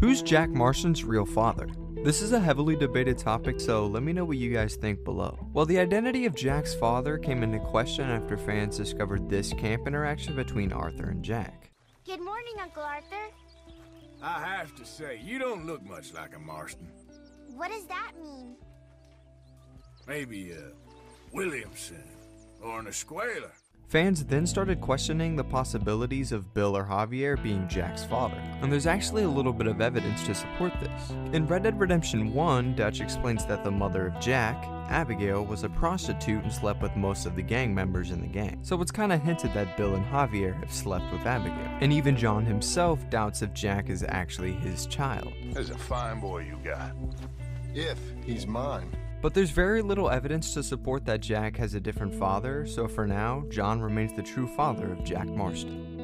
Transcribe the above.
Who's Jack Marston's real father? This is a heavily debated topic, so let me know what you guys think below. Well, the identity of Jack's father came into question after fans discovered this camp interaction between Arthur and Jack. Good morning, Uncle Arthur. I have to say, you don't look much like a Marston. What does that mean? Maybe a Williamson or an Escuella. Fans then started questioning the possibilities of Bill or Javier being Jack's father, and there's actually a little bit of evidence to support this. In Red Dead Redemption 1, Dutch explains that the mother of Jack, Abigail, was a prostitute and slept with most of the gang members in the gang, so it's kinda hinted that Bill and Javier have slept with Abigail. And even John himself doubts if Jack is actually his child. There's a fine boy you got. If he's mine. But there's very little evidence to support that Jack has a different father, so for now, John remains the true father of Jack Marston.